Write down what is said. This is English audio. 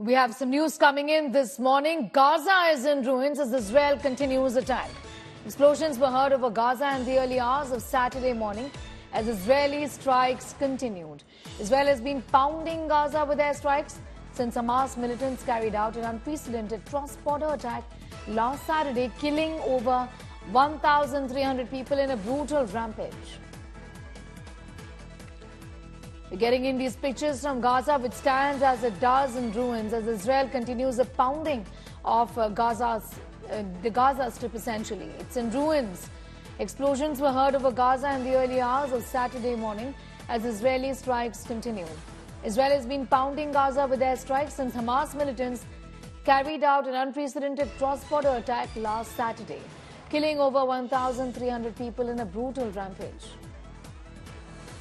We have some news coming in this morning. Gaza is in ruins as Israel continues attack. Explosions were heard over Gaza in the early hours of Saturday morning as Israeli strikes continued. Israel has been pounding Gaza with airstrikes since Hamas militants carried out an unprecedented cross-border attack last Saturday, killing over 1,300 people in a brutal rampage. Getting in these pictures from Gaza, which stands as it does in ruins as Israel continues the pounding of uh, Gaza's, uh, the Gaza Strip essentially. It's in ruins. Explosions were heard over Gaza in the early hours of Saturday morning as Israeli strikes continued. Israel has been pounding Gaza with airstrikes since Hamas militants carried out an unprecedented cross-border attack last Saturday, killing over 1,300 people in a brutal rampage.